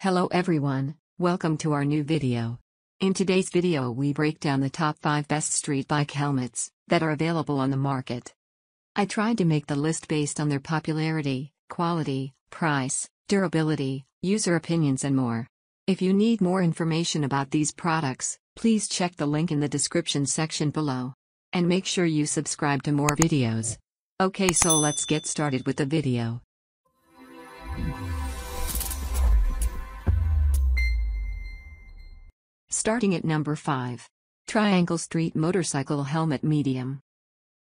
Hello everyone, welcome to our new video. In today's video we break down the top 5 best street bike helmets that are available on the market. I tried to make the list based on their popularity, quality, price, durability, user opinions and more. If you need more information about these products, please check the link in the description section below. And make sure you subscribe to more videos. Okay so let's get started with the video. Starting at number 5. Triangle Street Motorcycle Helmet Medium.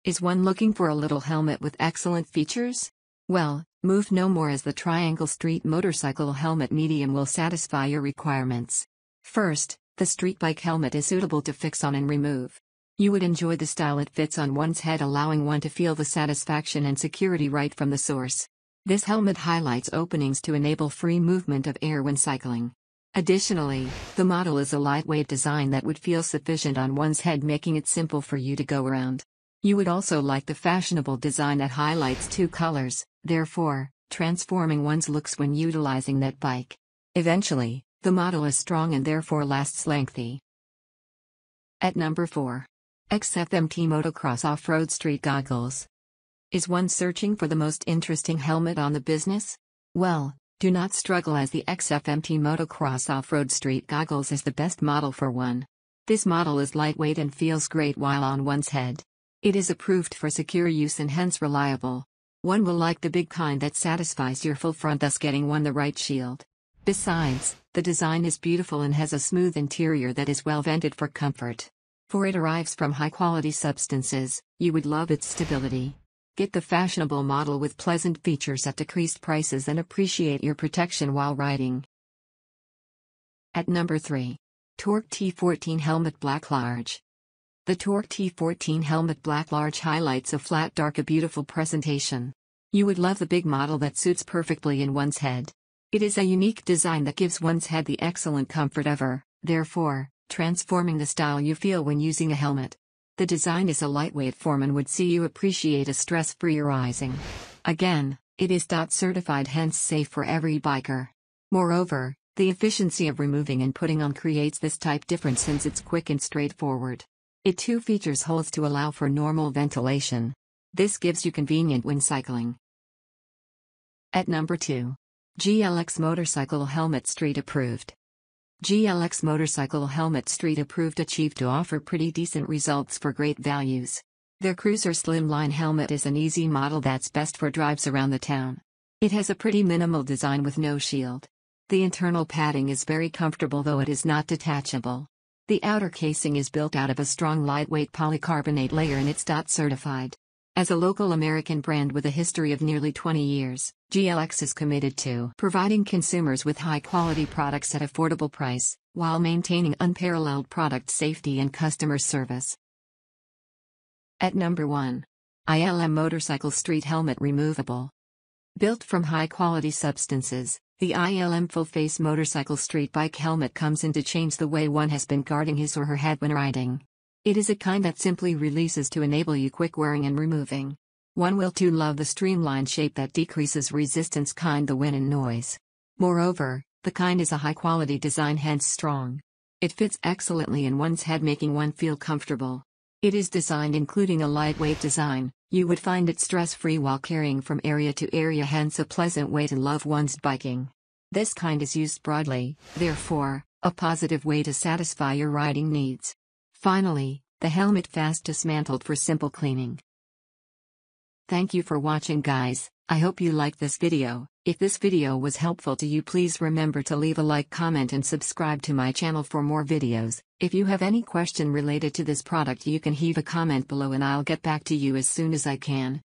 Is one looking for a little helmet with excellent features? Well, move no more as the Triangle Street Motorcycle Helmet Medium will satisfy your requirements. First, the street bike helmet is suitable to fix on and remove. You would enjoy the style it fits on one's head allowing one to feel the satisfaction and security right from the source. This helmet highlights openings to enable free movement of air when cycling. Additionally, the model is a lightweight design that would feel sufficient on one's head making it simple for you to go around. You would also like the fashionable design that highlights two colors, therefore, transforming one's looks when utilizing that bike. Eventually, the model is strong and therefore lasts lengthy. At number 4. XFMT Motocross Off-Road Street Goggles. Is one searching for the most interesting helmet on the business? Well, do not struggle as the XFMT Motocross Off-Road Street Goggles is the best model for one. This model is lightweight and feels great while on one's head. It is approved for secure use and hence reliable. One will like the big kind that satisfies your full front thus getting one the right shield. Besides, the design is beautiful and has a smooth interior that is well vented for comfort. For it arrives from high quality substances, you would love its stability. Get the fashionable model with pleasant features at decreased prices and appreciate your protection while riding. At number 3. TORC T14 Helmet Black Large. The TORC T14 Helmet Black Large highlights a flat dark a beautiful presentation. You would love the big model that suits perfectly in one's head. It is a unique design that gives one's head the excellent comfort ever, therefore, transforming the style you feel when using a helmet. The design is a lightweight form and would see you appreciate a stress-free rising. Again, it is DOT certified hence safe for every biker. Moreover, the efficiency of removing and putting on creates this type difference since it's quick and straightforward. It too features holes to allow for normal ventilation. This gives you convenient when cycling. At number 2. GLX Motorcycle Helmet Street Approved. GLX Motorcycle Helmet Street Approved achieved to offer pretty decent results for great values. Their Cruiser Slimline helmet is an easy model that's best for drives around the town. It has a pretty minimal design with no shield. The internal padding is very comfortable though it is not detachable. The outer casing is built out of a strong lightweight polycarbonate layer and it's DOT certified. As a local American brand with a history of nearly 20 years, GLX is committed to providing consumers with high quality products at affordable price, while maintaining unparalleled product safety and customer service. At number 1. ILM Motorcycle Street Helmet Removable. Built from high quality substances, the ILM full face motorcycle street bike helmet comes in to change the way one has been guarding his or her head when riding. It is a kind that simply releases to enable you quick wearing and removing. One will too love the streamlined shape that decreases resistance kind the wind and noise. Moreover, the kind is a high quality design hence strong. It fits excellently in one's head making one feel comfortable. It is designed including a lightweight design, you would find it stress-free while carrying from area to area hence a pleasant way to love one's biking. This kind is used broadly, therefore, a positive way to satisfy your riding needs. Finally, the helmet fast dismantled for simple cleaning. Thank you for watching guys, I hope you liked this video, if this video was helpful to you please remember to leave a like comment and subscribe to my channel for more videos, if you have any question related to this product you can leave a comment below and I'll get back to you as soon as I can.